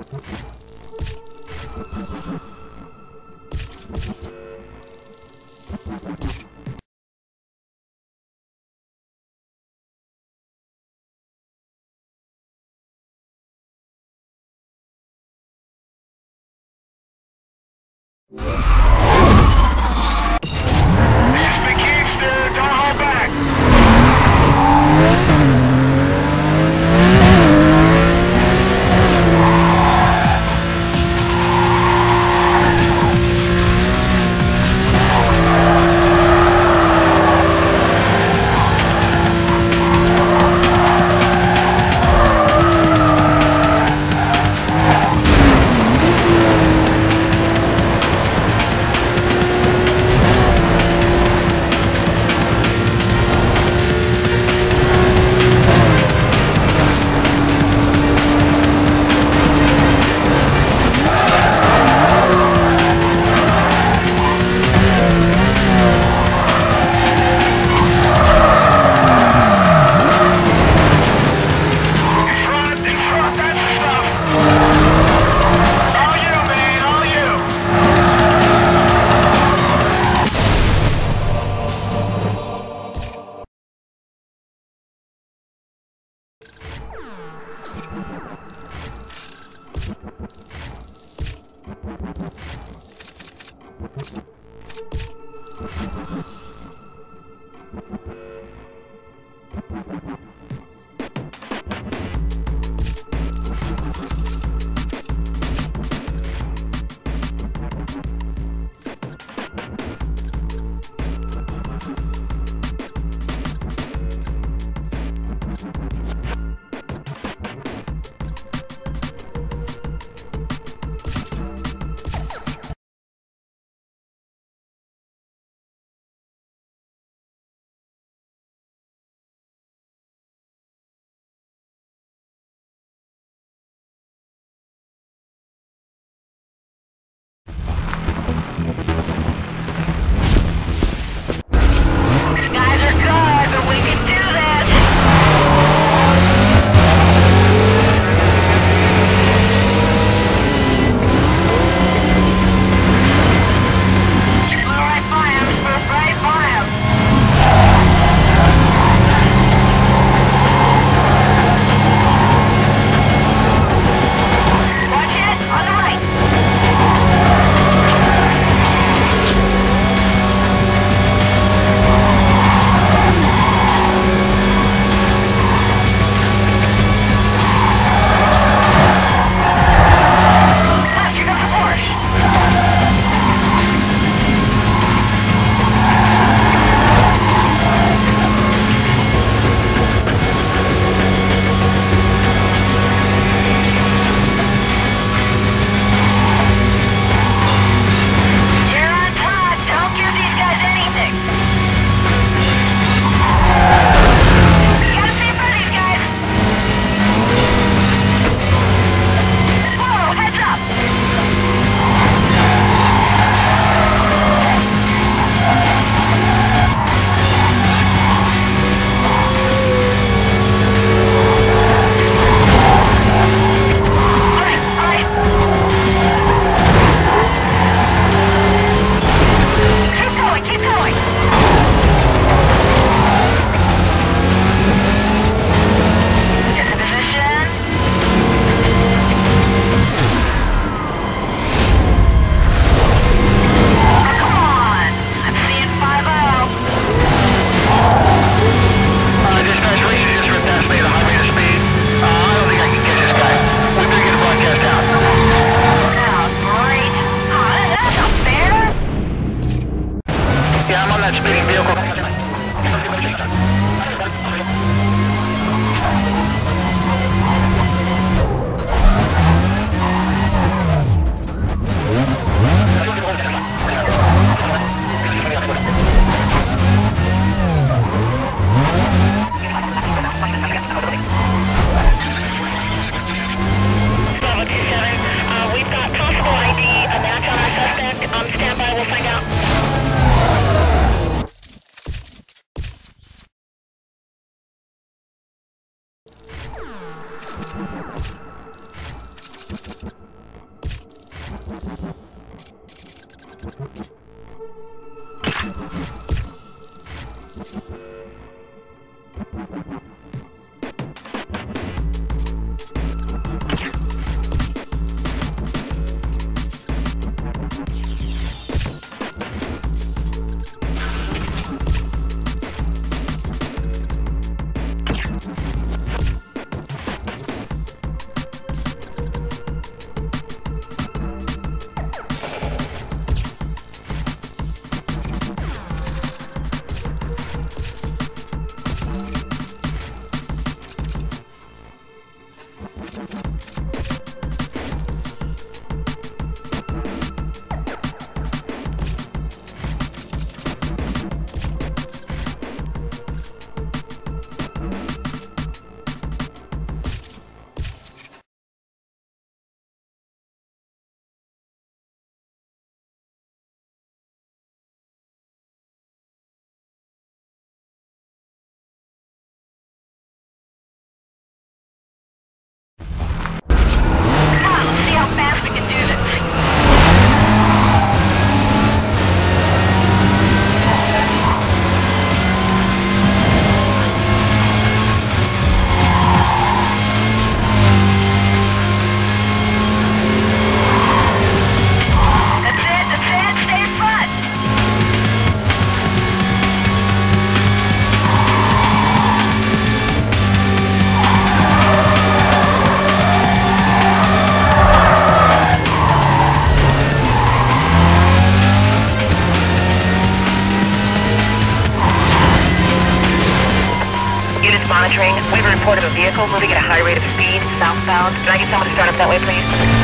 This you report of a vehicle moving at a high rate of speed, southbound. Can I get someone to start up that way, please?